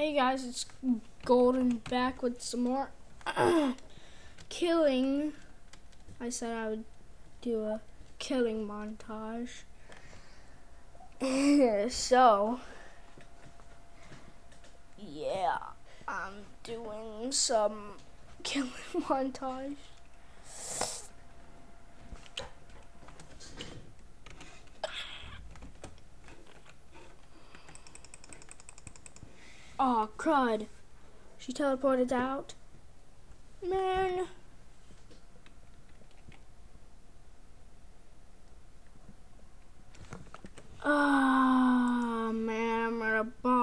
Hey guys, it's Golden back with some more killing. I said I would do a killing montage. so, yeah, I'm doing some killing montage. Aw, oh, crud. She teleported out. Man. Oh, man, I'm at a bar.